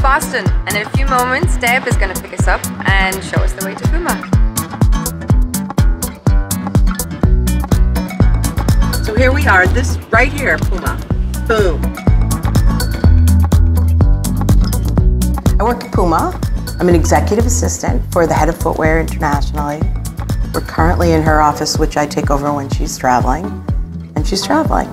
Boston. And in a few moments, Deb is going to pick us up and show us the way to Puma. So here we are, this right here, Puma. Boom. I work at Puma. I'm an executive assistant for the head of footwear internationally. We're currently in her office, which I take over when she's traveling, and she's traveling.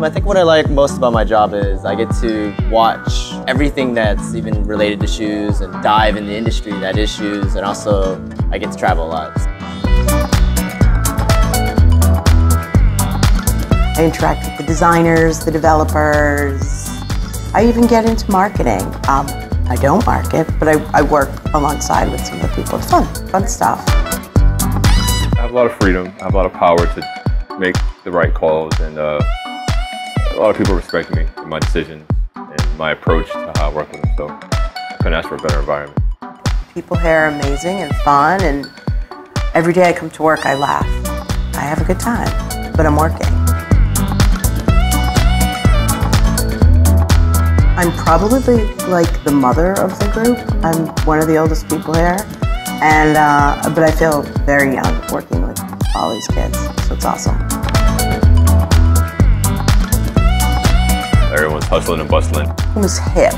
I think what I like most about my job is I get to watch everything that's even related to shoes and dive in the industry that is shoes, and also I get to travel a lot. I interact with the designers, the developers. I even get into marketing. Um, I don't market, but I, I work alongside with some of the people. It's fun, fun stuff. I have a lot of freedom. I have a lot of power to make the right calls, and uh, a lot of people respect me and my decisions and my approach to how I work with them. So I couldn't ask for a better environment. People here are amazing and fun, and every day I come to work, I laugh. I have a good time, but I'm working. I'm probably like the mother of the group. I'm one of the oldest people here, and uh, but I feel very young working with all these kids, so it's awesome. Hustling and bustling. Puma's hip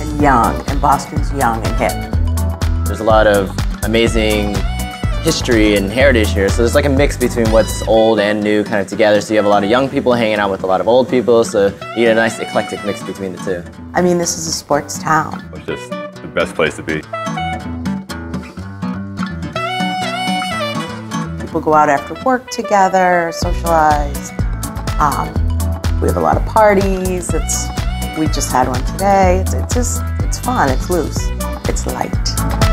and young, and Boston's young and hip. There's a lot of amazing history and heritage here. So there's like a mix between what's old and new kind of together. So you have a lot of young people hanging out with a lot of old people. So you get a nice eclectic mix between the two. I mean, this is a sports town. It's just the best place to be. People go out after work together, socialize. Um, we have a lot of parties. It's we just had one today. It's, it's just it's fun. It's loose. It's light.